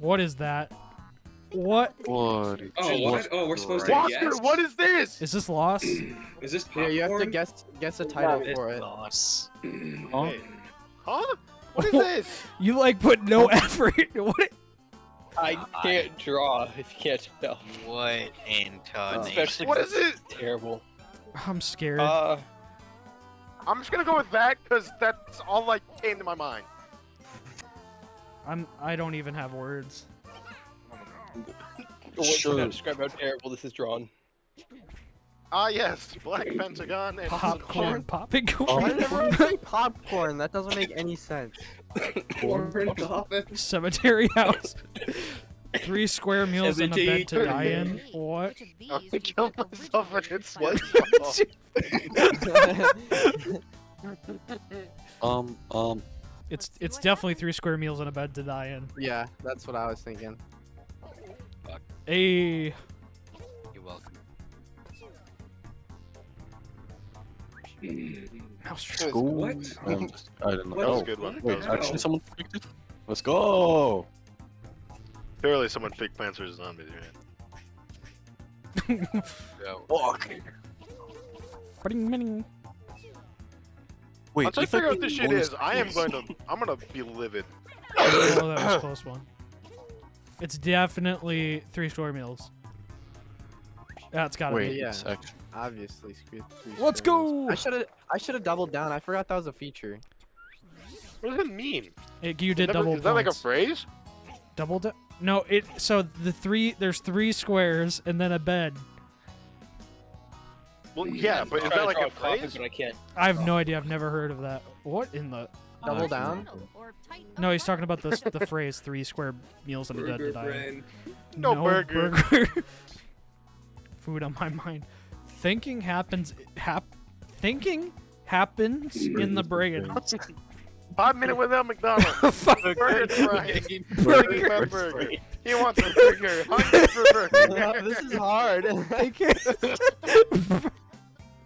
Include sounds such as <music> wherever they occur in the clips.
What is that? What What? Oh, what? Oh, we're supposed to Walker, guess. what is this? is this loss? <clears throat> Is this Yeah, you have to guess guess a title it's for it. lost. <clears throat> Huh? Hey. Huh? What is <laughs> this? You like put no <laughs> effort. What? I can't draw if you can't tell. What intonation? Especially What 'cause is it? terrible. I'm scared. Uh, I'm just gonna go with that because that's all like came to my mind. I'm. I don't even have words. what Sure. Describe how terrible this is drawn? Ah yes, Black Pentagon and Popcorn, popping Why did everyone say <laughs> popcorn? That doesn't make any sense. Corn coffin. Cemetery house. Three square meals and a bed to die in. Cemetery. What? I'm gonna kill myself and it's what? <laughs> <laughs> Um, um, It's it's definitely three square meals and a bed to die in. yeah, that's what I was thinking. A You're welcome. mouse go. What? Um, I don't know. What? Oh, a good one. wait, actually someone picked it? Let's go! Apparently, someone fake plants versus zombies. Man. <laughs> Fuck! Bring, bring. Wait, Once I if figure out pick this shit bonus is, I am going to. I'm gonna be livid. <coughs> Oh, that was a <coughs> close one. It's definitely three square meals. That's gotta Wait, be. Yeah. it's. Obviously, screw. three Let's square meals. go! I should have I should have doubled down. I forgot that was a feature. What does it mean? It, you did Never- double is that like a phrase? double di- No, it. So the three. There's three squares and then a bed. Well, yeah, but is I'm that like a draw coffin, phrase? But I can't. I have no idea. I've never heard of that. What in the? Double down. No, he's talking about the the phrase three square meals and a bed to Burger die. in." brain. No burger. burger. <laughs> Food on my mind. Thinking happens. Hap. Thinking happens in the brain. <laughs> Five minute without McDonald's. <laughs> Burger fry. Burger. Burger. burger. He wants a burger. Hungry for burger. this is hard.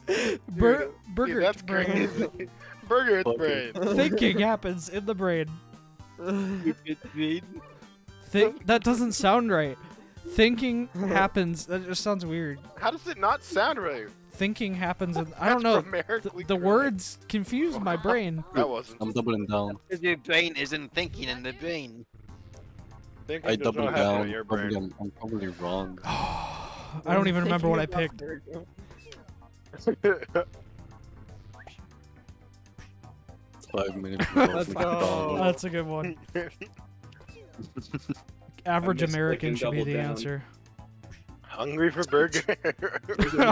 Bur- Dude, burger that's brain. crazy. <laughs> burger its brain. <laughs> Thinking happens in the brain. Think <laughs> that doesn't sound right. Thinking happens. That just sounds weird. How does it not sound right? Thinking happens. In, I don't know. The, the words confuse my brain. That wasn't. I'm doubling down. Because your brain isn't thinking in the brain. Thinking I does double not happen in down. Your Probably. I'm, I'm probably wrong. <sighs> I don't even remember what I picked. Five minutes. <laughs> Let's go. That's a good one. <laughs> Average American should be the down. answer. Hungry for burger.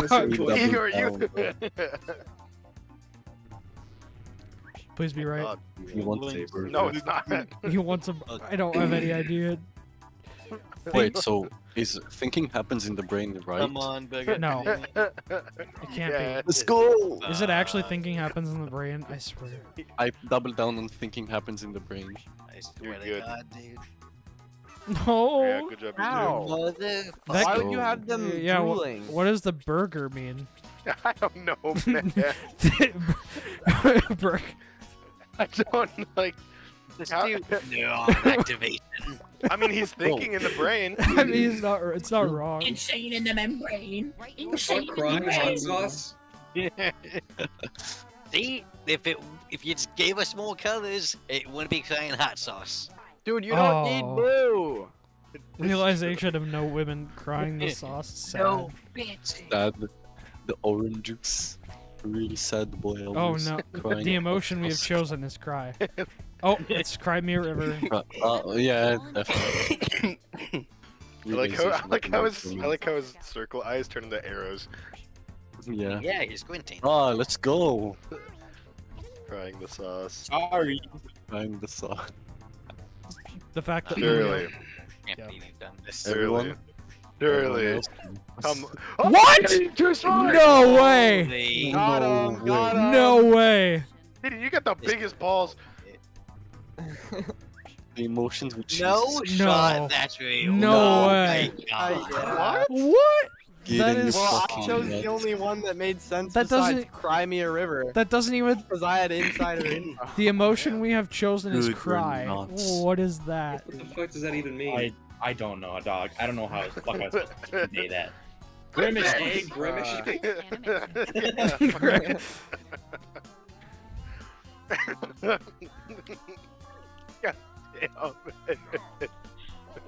Double Igor, you. down, bro. Please be right. Oh, God. You want saber? No, it's not. You want some? I don't have any idea. Wait, so is thinking happens in the brain, right? Come on, Bigger. No, <laughs> it can't Yeah, be. Let's go! Is it actually thinking happens in the brain? I swear. I double down on thinking happens in the brain. I swear You're to good. God, dude. No. Yeah, good job. you How? Mother- That- Why would you have them Yeah. drooling? what does the burger mean? <laughs> I don't know, <laughs> man. Bur- I don't like. How, Neuron activation. I mean, he's oh. thinking in the brain. <laughs> I mean, it's not. It's not wrong. Insane in the membrane. Insane in the Crying hot membrane. sauce. <laughs> See, if it if you just gave us more colors, it wouldn't be crying hot sauce. Dude, you don't need Oh. blue. Realization of no women crying the sauce. Sad. No, bitch. Sad. The orange juice. Really sad boy. Oh no. The emotion we have chosen is cry. <laughs> Oh, it's Cry Me a River. <laughs> Uh, uh, yeah, definitely. <laughs> I like how I like how his. I like how his circle eyes turn into arrows, Yeah. Yeah, he's squinting. Ah, let's go. crying the sauce. Sorry. Crying the sauce. The fact that Surely, Can't Yeah. believe done this. Everyone surely. else- Come. What? Oh. No way! Holy- Got him, got way. him. No way! Dude, you got the biggest balls. <laughs> The emotions with No Jesus. No. that's real. No oh way. My God. What? What? Get That in the Well, I chose net. the only one that made sense That besides doesn't- Cry Me a River. That doesn't even. Because I had insider <coughs> info. The emotion we have chosen is cry. What is that? What the fuck does that even mean? I I don't know, dog. I don't know how the fuck I was supposed to <laughs> say that. Grimish, Grimace Hey, eh? <laughs> egg. Grimace.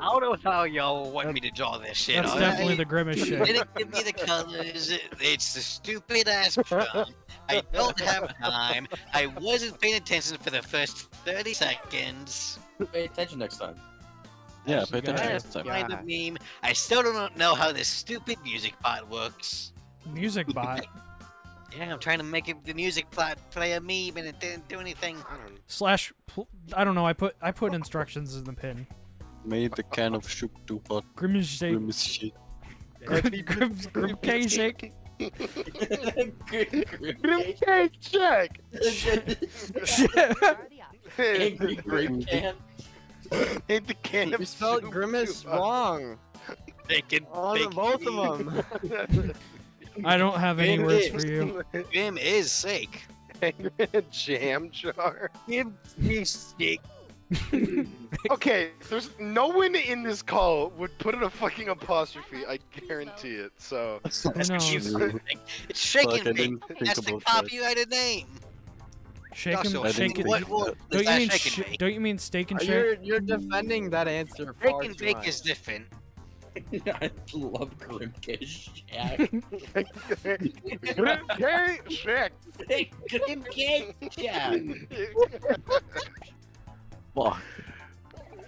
I don't know how y'all want me to draw this shit. That's alright? definitely the grimace You shit. didn't give me the colors. It's the stupid ass prompt. I don't have time. I wasn't paying attention for the first 30 seconds. Pay attention next time. Yeah, pay attention next time. Find the God. meme. I still don't know how this stupid music bot works. Music bot Yeah, I'm trying to make it, the music plot play a meme and it didn't do anything. I don't slash. Pl- I don't know. I put I put instructions in the pin. Made the can of soup too hot. Grimace shake. Grimace shit. Grim, grim, grim K shake. Grim cake check. Angry grape can. Hit the can You of spelled soup Grimace too hot. wrong. Bacon, On bacon. both of them. <laughs> I don't have any words for you. <laughs> Him is sick. In a <laughs> jam jar. Give me sick. <laughs> Okay, there's no one in this call would put in a fucking apostrophe. I guarantee it. So Who knows? It's shaking Fuck, I bacon. didn't think That's the about that. copyrighted name. Shake and Also, shake it. what, what. Don't you mean sh- don't you mean steak and uh, shake? You're you're defending that answer far Shake and bake is different. <laughs> I love Grimkish. Grim cake check. Grimkish. Yeah. Fuck.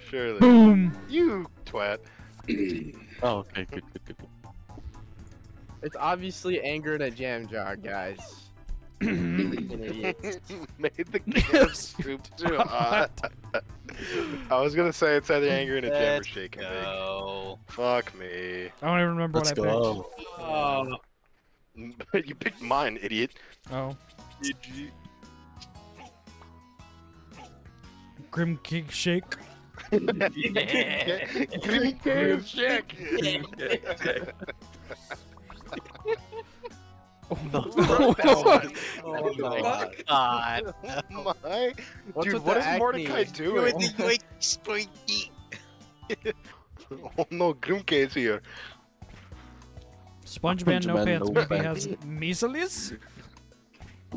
Surely. Boom. You twat. <clears throat> Oh, okay, good, good, good. good. It's obviously anger in a jam jar, guys. <clears throat> <laughs> Made the can of soup too hot. <laughs> <laughs> I was gonna say it's either anger and a jam or Let's shake and bake. Fuck me. I don't even remember Let's what I go. Oh, <laughs> you picked mine, idiot. picked. Oh, grim cake shake. <laughs> Grim cake check. <laughs> Oh, Oh my god. God. My What's dude, with what the is acne? Mordecai With doing? the yoink spoinky. oh no, Grimke is here. SpongeBob no pants. no Maybe pants. has measles.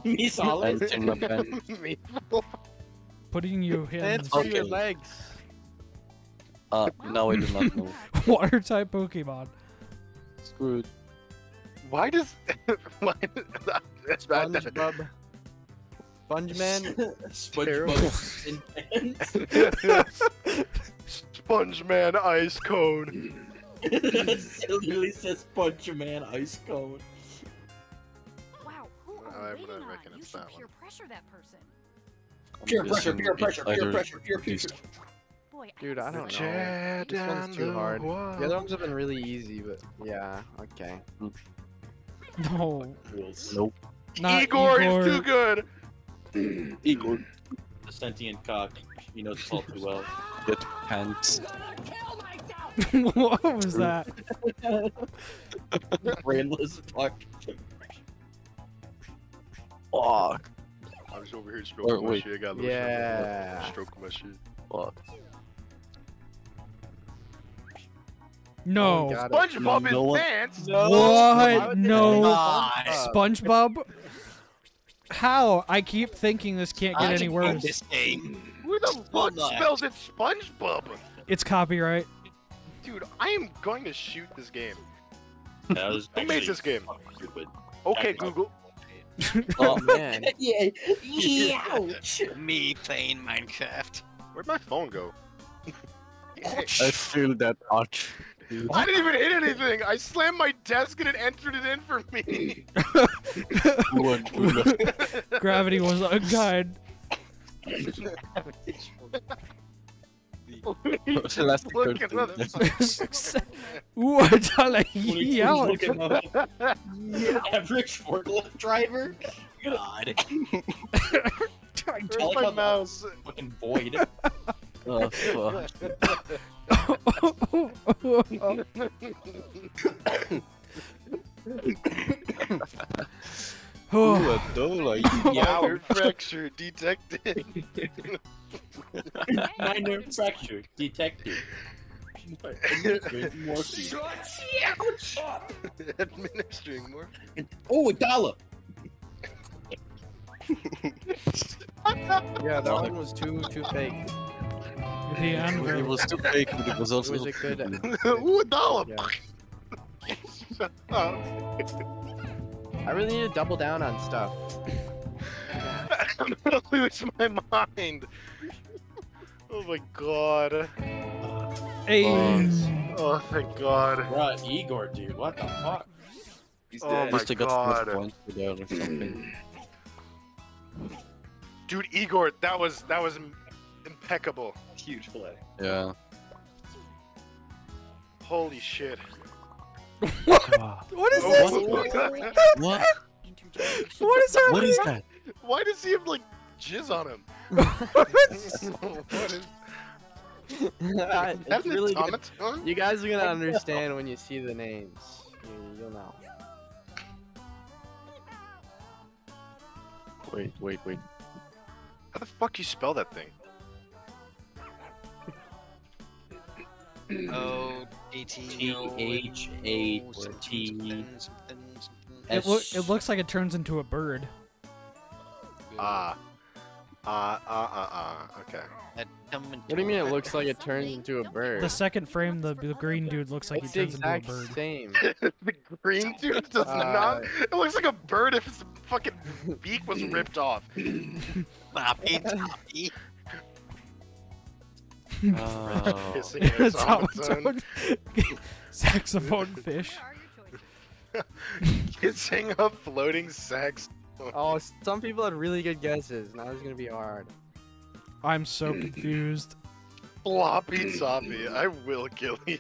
me solid. And in my pen. Me. Putting you in Hands for your legs. Uh, now I do not know. <laughs> water type Pokemon. Screw it. Why does <laughs> why that's bad. <laughs> SpongeBob. SpongeMan. SpongeBob in pants. Sponge Man ice cone. it literally says SpongeMan ice cone. Wow, who are would waiting on? You it's should that peer pressure that person. I'm Peer pressure, guessing peer pressure, peer pressure, peer pressure. Boy, Dude, I don't know. This one's too hard. wild. The other ones have been really easy, but yeah, okay. Hmm. No, Nope. not Igor, Igor. is too good. <clears throat> Igor, The sentient cock. He knows this all too well. get pants. <laughs> what was that? <laughs> Brainless fuck. Fuck. I was over here stroking Or my wait. shit. I got a little Yeah. shit. Stroking my shit. Fuck. No. Oh. SpongeBob No is one- dance. Why What? No. SpongeBob? SpongeBob? How? I keep thinking this can't get I any can beat worse. This game. Who the fuck Hold spells it SpongeBob? It's copyright. Dude, I am going to shoot this game. That was Who made this game? Stupid. Okay, Google. Oh man. <laughs> yeah. Ouch. Me playing Minecraft. Where'd my phone go? I feel that arch. I didn't even hit anything. I slammed my desk and it entered it in for me. One, <laughs> one. Gravity was a guide. Elastic Look curtain. at motherfucker. <laughs> I tell like yeah. Looking. <laughs> Average forklift driver. God. Where's like my mouse? Fucking void. Oh, fuck. Ooh, Abdullah, you <laughs> Nerve fracture detected. Minor fracture detected. Administering morphine. Shut up! Administering morphine. Oh, a dollar! yeah, that one was too too fake. The end. it was too <laughs> fake, but it was It also. was a good. Ooh, a dollar. Yeah. <laughs> Shut up. I really need to double down on stuff. <laughs> I'm gonna lose my mind. Oh my god. Hey. Oh thank god. Bruh, Igor, dude, what the fuck? He's Oh dead. my At least got God. points for that or something. Dude, Igor, that was that was impeccable. Huge play. Yeah. Holy shit. What <laughs> is Oh, this? what? What? What <laughs> is happening? What is that? Why does he have like jizz on him? <laughs> what is that? it's an really good. You guys are gonna understand when you see the names. You, you'll know. Wait, wait, wait. How the fuck you spell that thing? O D T T H A T It, loo- it looks like it turns into a bird. Ah. Ah, ah, ah, ah. Okay. What do you mean it looks like it <laughs> turns into a bird? The second frame, the, the green dude looks like it's he the turns into a exact bird. same. <laughs> the green dude does Uh, not. It looks like a bird if his fucking beak was ripped off. <laughs> Poppy, Poppy. Oh. <laughs> Kissing an It's. <laughs> Saxophone fish. What are your choices? <laughs> Kissing a floating sax. Oh, some people had really good guesses. Now it's gonna be hard. I'm so confused. <clears throat> Floppy toppy. I will kill you.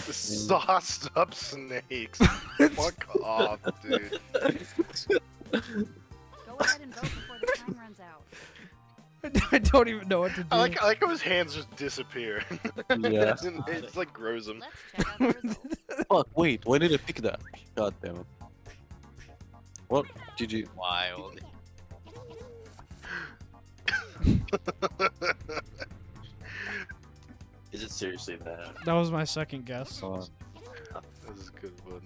Sauced up snakes. Fuck off, dude. Go ahead and vote <laughs> I don't even know what to do. I like, I like how his hands just disappear. <laughs> Yeah. it's like grows him. Let's check out the results. <laughs> Fuck, wait, why did I pick that? God damn it. What? GG. Wild. Is it seriously that? that was my second guess. Uh, this is a good one.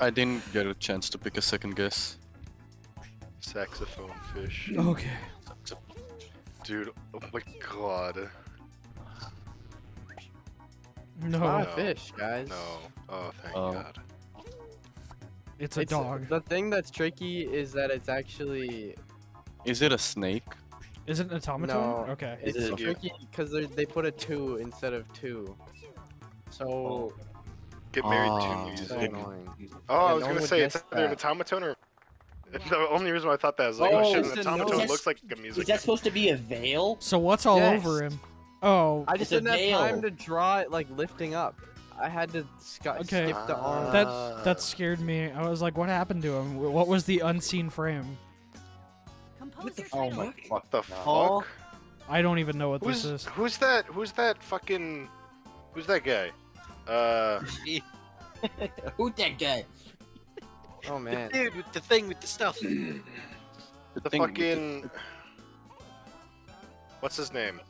I didn't get a chance to pick a second guess. Saxophone fish. Okay. Dude, oh my god. No, Not a No. fish, guys. No. Oh, thank Oh. god. it's a It's- dog. The thing that's tricky is that it's actually Is it a snake? Is it an automaton? No. Okay. Is it's it- tricky because they put a two instead of two. So Get married Ah. to it's music. so annoying. Oh, I was no gonna say it's guess either an automaton or. <laughs> The only reason why I thought that is like, oh, Oh, shit, it's an automaton no- looks like a music. Is music. that supposed to be a veil? So what's all Yes. over him? Oh, I just a didn't have time to draw it like lifting up. I had to sc- Okay. skip the arm. that Ah. that scared me. I was like, what happened to him? What was the unseen frame? Compose your Oh title. my What the Oh. fuck? I don't even know what Who's this is. who's that? Who's that fucking? Who's that guy? Uh, <laughs> Who that guy? Oh man. The Dude with the thing with the stuff. The, the thing- fucking. What's his name?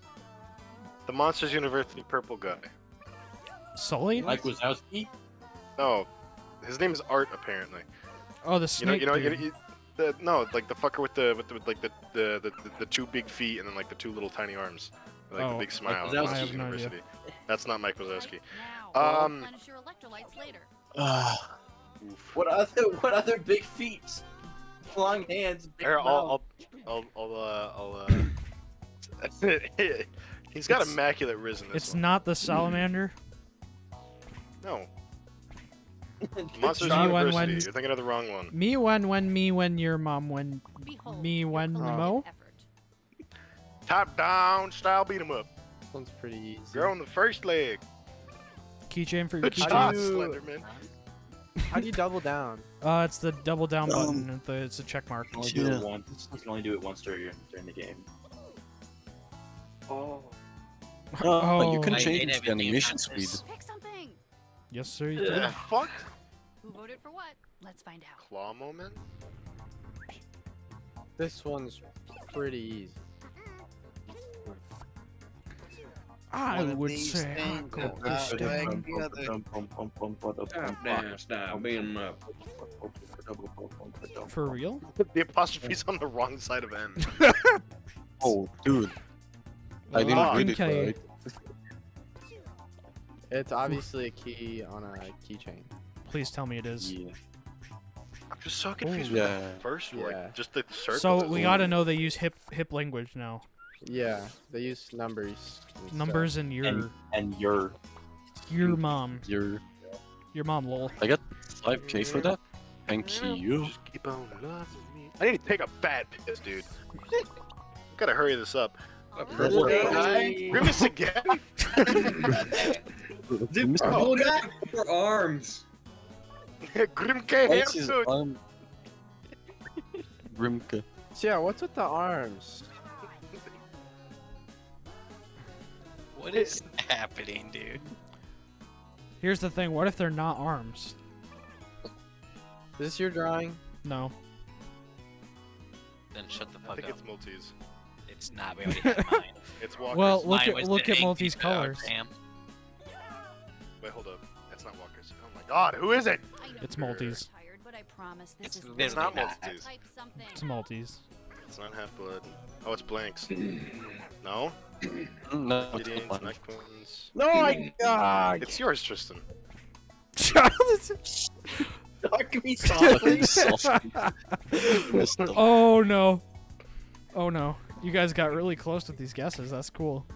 The Monsters University purple guy. Sully? Mike Wazowski? No, his name is Art apparently. Oh, the You know, snake. you know, you, dude. you, the, no, like the fucker with the with, the, with like the, the, the the two big feet and then like the two little tiny arms, like Oh, the big smile. Wazowski. at I Monsters no. University. That's not Mike Wazowski. Now, Um, replenish your electrolytes later. Oof. What other what other big feet? Long hands, big Here. I'll, I'll, I'll, I'll, uh, I'll, uh... <laughs> He's got It's- immaculate risen. This It's one. not the salamander. No, <laughs> Monsters when- job. University. when- You're thinking of the wrong one. Me when when me when your mom when Behold, me when collective mo. effort. Top down style beat 'em up. This one's pretty easy. You're on the first leg. Keychain for your Good keychain. do shot, you- Slenderman. How do you double down? Uh, it's the double down Um, button. It's, the, it's a check mark. You can only do Yeah. it once. You can only do it once during during the game. oh, Oh. you can I hate change the animation speed. Pick something. Yes, sir. You What can. the fuck? Who voted voted for what? Let's find out. Claw moment? This one's pretty easy. I One would say I go will the other. Stop now, stop being up. for real. The apostrophe's on the wrong side of N. Oh, dude. I didn't I read it right. It's obviously a key on a keychain. Please tell me it is. Yeah. I'm just so confused Ooh. with Yeah. the first Yeah. word. Just the circle. So we gotta know they use hip hip language now. Yeah, they use numbers. and stuff. Numbers and your And, and your your mom, your your mom, lol. I got 5k for that. Thank you. Just keep on loving me. I need to take a bad piss, dude. <laughs> Gotta hurry this up. A purple guy. Grimace again? Mr. Purple guy. For arms. <laughs> Grimke What's his Herzog. <laughs> Grimke. So yeah, what's with the arms? What is happening, dude? Here's the thing. What if they're not arms? Is this your drawing? No. Then shut the fuck up. I think up. it's Maltese. It's not. We already had mine. <laughs> It's Walker's. Well, look Mine at look at Maltese colors. damn. Wait, hold up. That's not Walker's. Oh my god, who is it? I know It's you're Maltese. Tired, but I promise this It's is It's not not. Maltese. It's Maltese. It's not half blood. Oh, it's blanks. <clears throat> No? No, it's Gideon's, not mine. No, I. Ah, It's yours, Tristan. Talk <laughs> me softly. Softly. Messed up. oh no. Oh no. You guys got really close with these guesses. That's cool.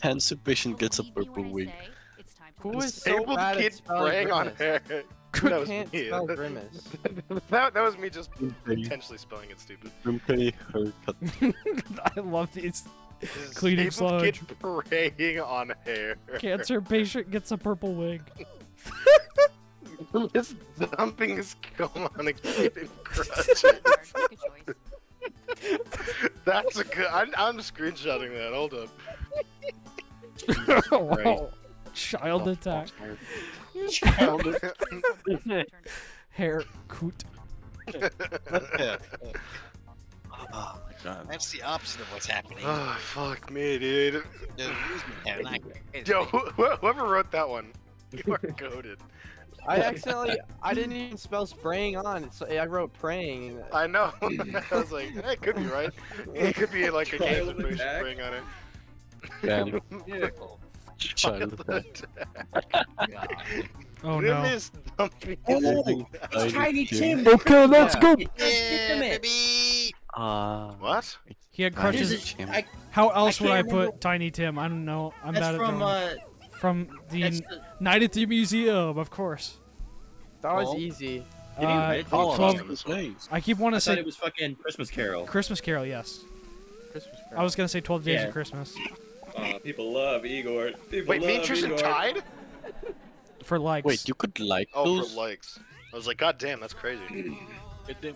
Handsome patient gets a purple when wig. say it's time to Who vote. is so Disabled bad kid at spelling praying on grimace? <laughs> hair. Who that was can't me. spell <laughs> grimace? that, that was me just intentionally spelling it stupid. <laughs> I love these. Disabled Cleaning kid praying on hair. Cancer patient gets a purple wig. <laughs> Just dumping his cum on a kid in crutches. Make a choice. That's a good. I'm, I'm screenshotting that. Hold up. wow. Child attack. <laughs> Hair coot. Oh my god. That's the opposite of what's happening. oh fuck me, dude. The amusement have not created Yo, wh- whoever wrote that one, you are <laughs> goaded. I accidentally. I didn't even spell spraying on. So I wrote praying. I know. <laughs> I was like, that could be right. It could be like a game cancer patient attack. praying on it. Damn. Vehicle. Child attack. God. Oh no. is dumping Oh, It's Tiny Tim. Okay, let's go. Yeah, Damn baby! Ah. What? He had Tiny Here's crutches. a- I- How else I would I can't remember- put Tiny Tim? I don't know. I'm That's bad at from drawing. uh. From the That's the, Night at the Museum, of course. That was Oh. easy. Did Uh, write it? Oh, Twelve- twelve days. I keep wanting to thought say it was fucking Christmas Carol. Christmas Carol. Yes, Christmas I was gonna say Twelve Days Yeah. of Christmas Uh, people love Igor. People Wait, love me and Tristan Igor. tied? for likes. Wait, you could like Oh, those? for likes. I was like, God damn, that's crazy. Goddamn.